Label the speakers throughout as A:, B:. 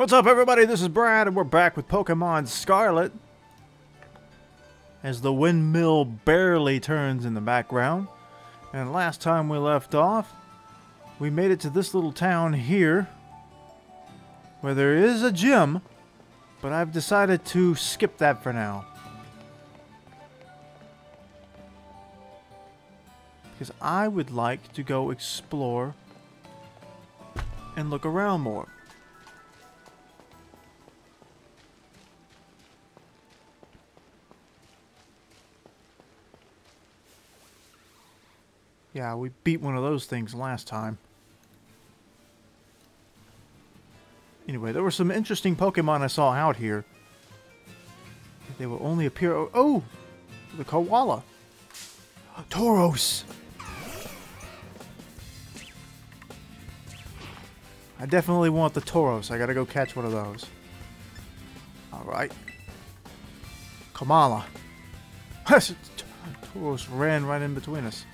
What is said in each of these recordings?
A: What's up, everybody? This is Brad, and we're back with Pokemon Scarlet. As the windmill barely turns in the background. And last time we left off, we made it to this little town here, where there is a gym, but I've decided to skip that for now. Because I would like to go explore and look around more. Yeah, we beat one of those things last time. Anyway, there were some interesting Pokemon I saw out here. They will only appear... Oh, oh the Koala. Tauros! I definitely want the Tauros. I gotta go catch one of those. Alright. Komala. Tauros ran right in between us.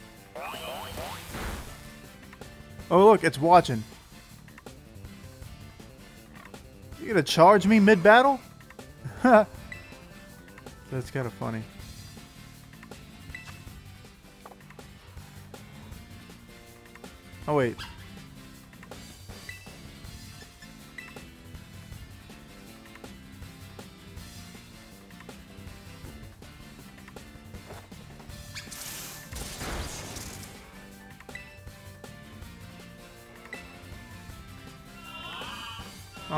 A: Oh look, it's watching. You gonna charge me mid-battle? That's kind of funny. Oh wait.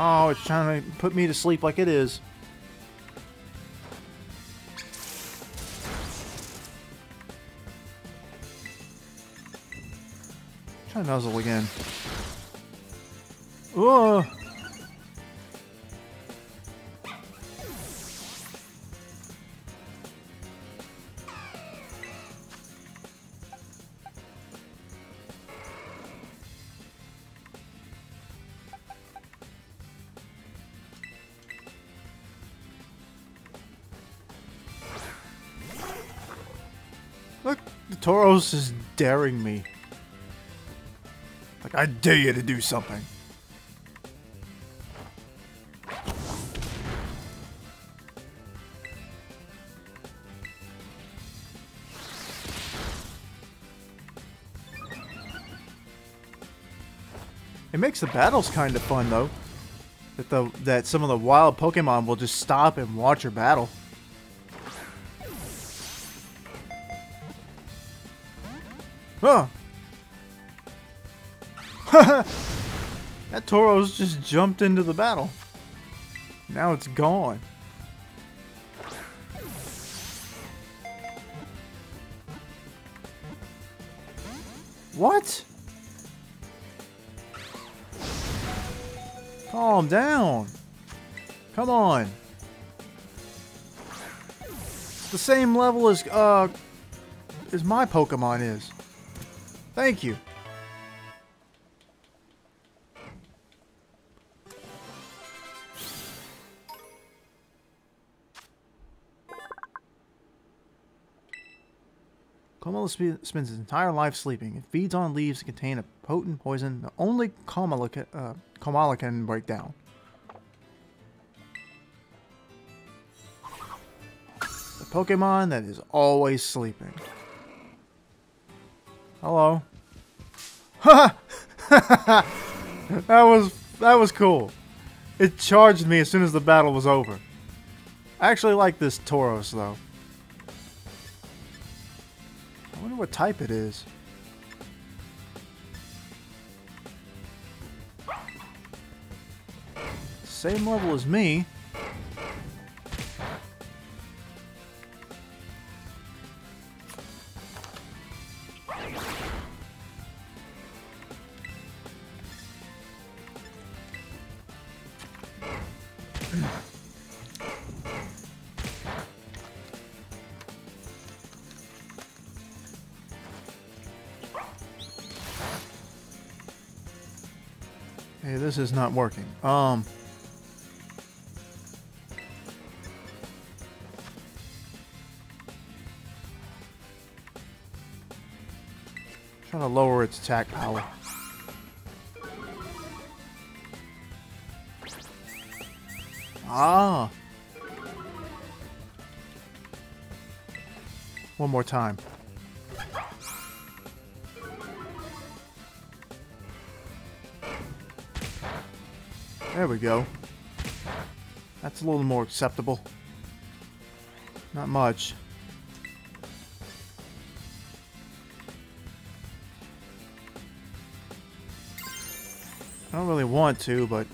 A: Oh, it's trying to put me to sleep like it is. Try nuzzle again. Oh. Tauros is daring me. Like, I dare you to do something. It makes the battles kind of fun, though. That the that some of the wild Pokemon will just stop and watch your battle. Huh. that Tauros just jumped into the battle. Now it's gone. What? Calm down. Come on. The same level as, uh, as my Pokemon is. Thank you. Komala sp spends his entire life sleeping. It feeds on leaves that contain a potent poison that only Komala, uh, Komala can break down. The Pokemon that is always sleeping. Hello. Ha! that was that was cool. It charged me as soon as the battle was over. I actually like this Tauros though. I wonder what type it is. Same level as me. Hey, this is not working. Um. Trying to lower its attack power. Ah. One more time. There we go. That's a little more acceptable. Not much. I don't really want to, but...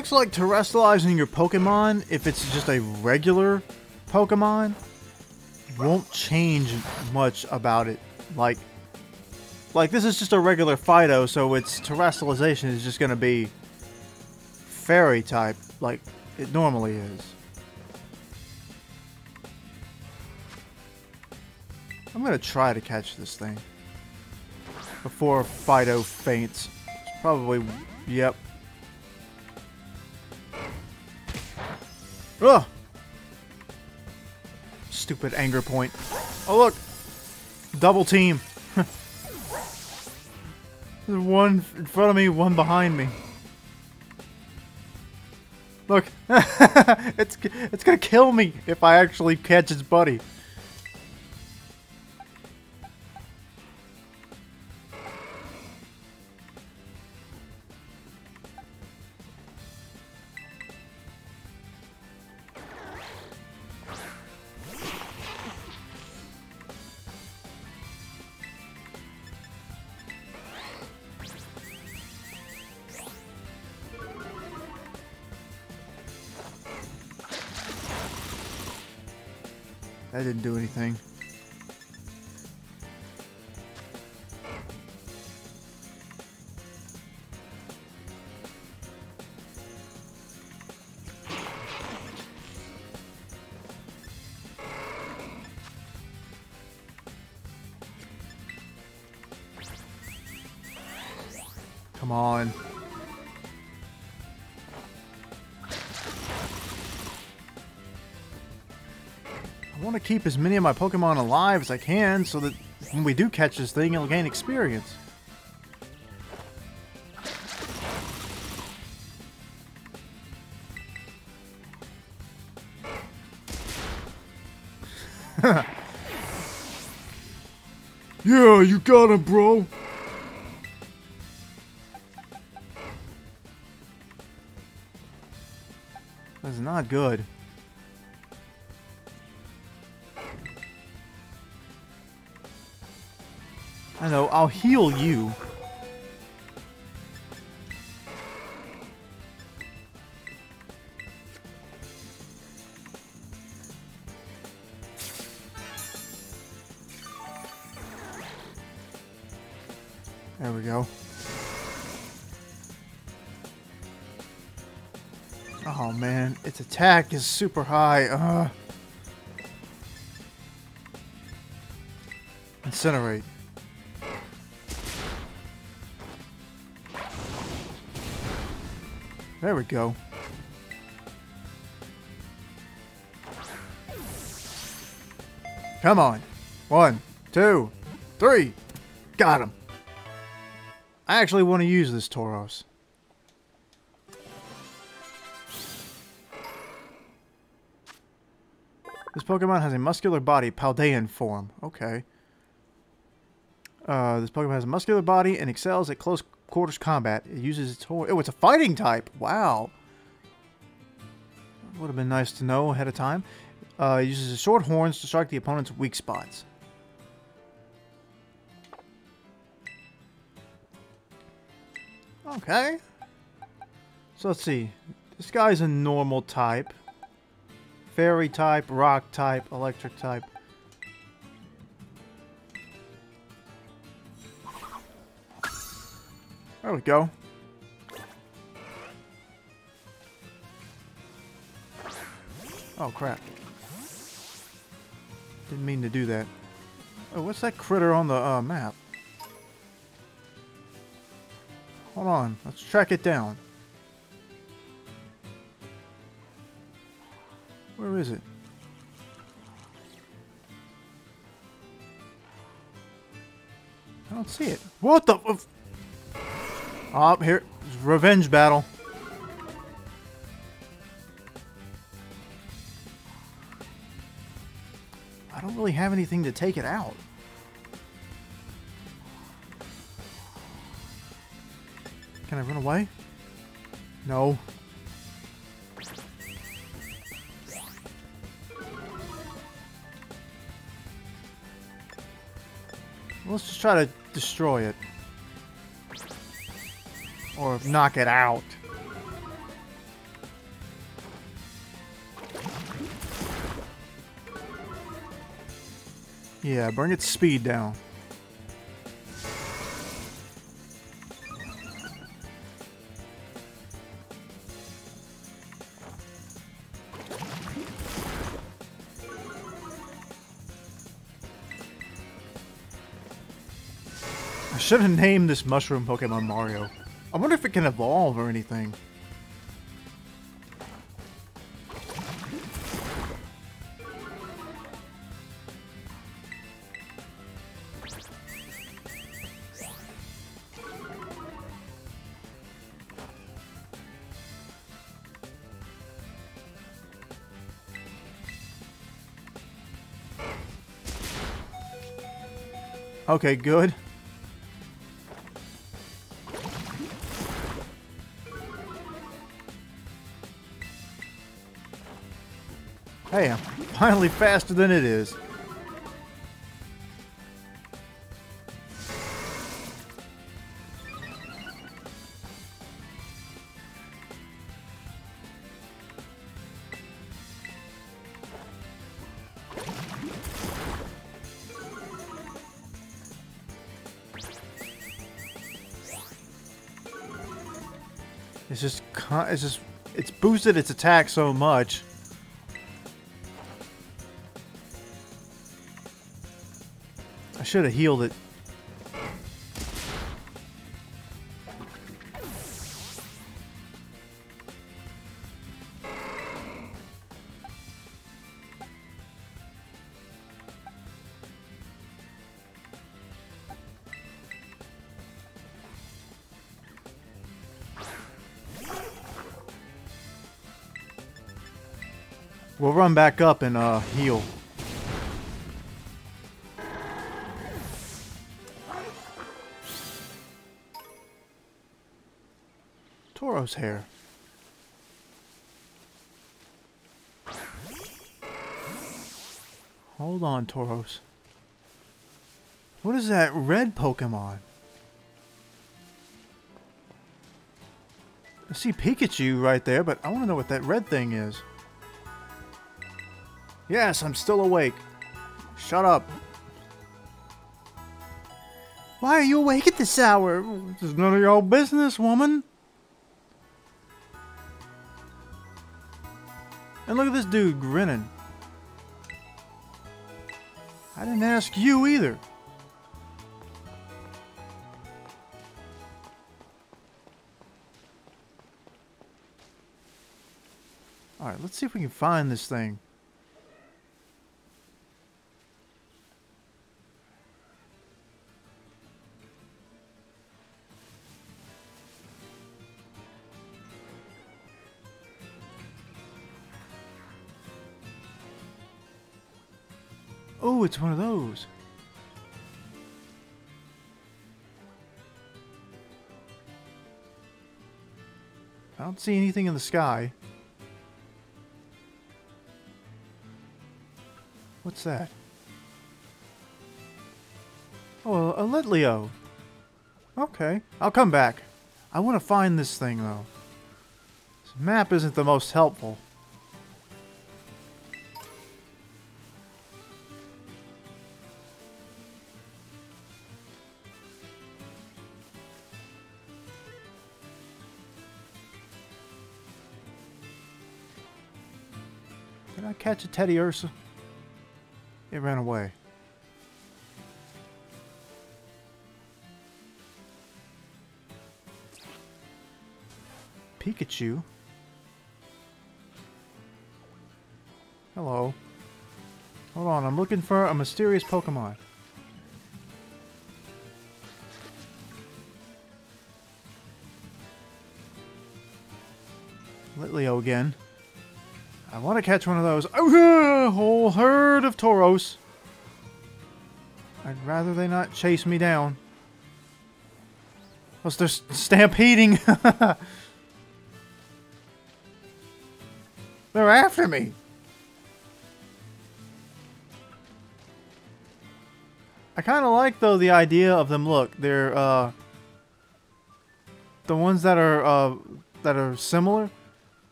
A: looks like Terastallizing your Pokemon, if it's just a regular Pokemon, won't change much about it. Like, like this is just a regular Fidough, so its Terastallization is just going to be fairy type, like it normally is. I'm going to try to catch this thing before Fidough faints. It's probably, yep, Ugh! Stupid anger point. Oh, look! Double team. One in front of me, one behind me. Look! it's, it's gonna kill me if I actually catch its buddy. That didn't do anything. Come on. I want to keep as many of my Pokemon alive as I can so that when we do catch this thing, it'll gain experience. yeah, you got him, bro. That's not good. I know, I'll heal you. There we go. Oh man, its attack is super high. Uh. Incinerate. There we go. Come on. One, two, three. Got him. I actually want to use this Tauros. This Pokemon has a muscular body, Paldean form. Okay. Uh, this Pokemon has a muscular body and excels at close quarters combat. It uses its horn. Oh, it's a fighting type. Wow. Would have been nice to know ahead of time. Uh, it uses its short horns to strike the opponent's weak spots. Okay. So let's see. This guy's a normal type. Fairy type, rock type, electric type. There we go. Oh, crap. Didn't mean to do that. Oh, what's that critter on the uh, map? Hold on. Let's track it down. Where is it? I don't see it. What the... Oh, here. Revenge battle. I don't really have anything to take it out. Can I run away? No. Let's just try to destroy it. Or knock it out. Yeah, bring its speed down. I should have named this mushroom Pokemon Mario. I wonder if it can evolve or anything. Okay, good. I'm finally faster than it is. It's just, it's just, it's boosted its attack so much. Should have healed it. We'll run back up and uh, heal. Toro's hair. Hold on, Tauros. What is that red Pokemon? I see Pikachu right there, but I want to know what that red thing is. Yes, I'm still awake. Shut up. Why are you awake at this hour? This is none of your business, woman. And look at this dude grinning. I didn't ask you either. Alright, let's see if we can find this thing. It's one of those. I don't see anything in the sky. What's that? Oh, a Litleo. Okay, I'll come back. I want to find this thing, though. This map isn't the most helpful. A Teddiursa? It ran away. Pikachu? Hello. Hold on, I'm looking for a mysterious Pokemon. Litleo again. I want to catch one of those. Oh, whole herd of Tauros. I'd rather they not chase me down. Plus they're stampeding. they're after me. I kind of like, though, the idea of them. Look, they're, uh... The ones that are, uh, that are similar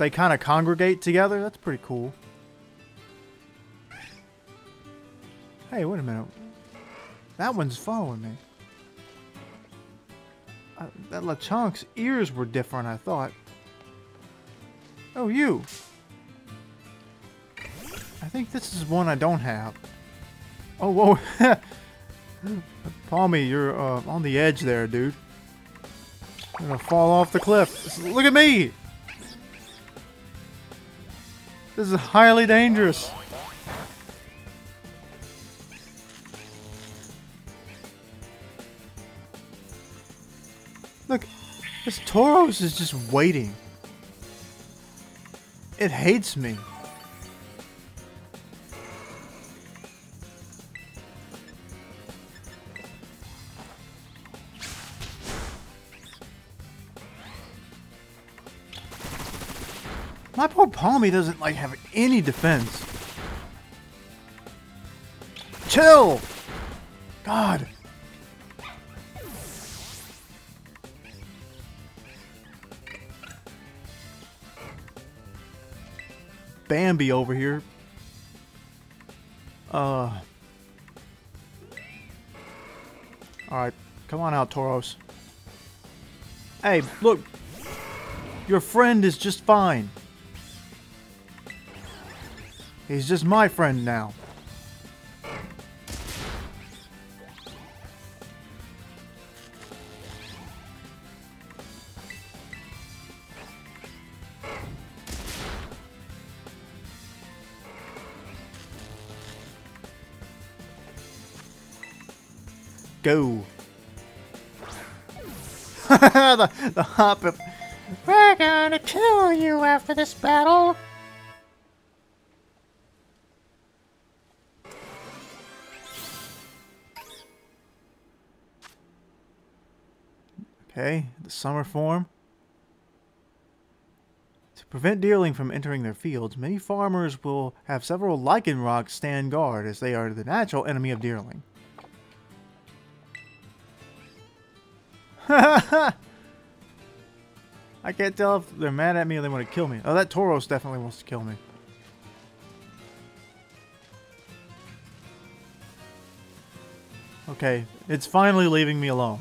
A: they kind of congregate together. That's pretty cool. Hey, wait a minute. That one's following me. Uh, that Lechonk's ears were different, I thought. Oh, you. I think this is one I don't have. Oh, whoa. Pawmi, you're uh, on the edge there, dude. You're gonna fall off the cliff. Look at me! This is highly dangerous. Look, this Tauros is just waiting. It hates me. My poor Pawmi doesn't, like, have any defense. Chill! God. Bambi over here. Uh. Alright, come on out, Tauros. Hey, look. Your friend is just fine. He's just my friend now. Go. the, the hop.
B: We're gonna kill you after this battle.
A: Okay, the summer form. To prevent deerling from entering their fields, many farmers will have several Lycanrocs stand guard as they are the natural enemy of deerling. I can't tell if they're mad at me or they want to kill me. Oh, that Tauros definitely wants to kill me. Okay, it's finally leaving me alone.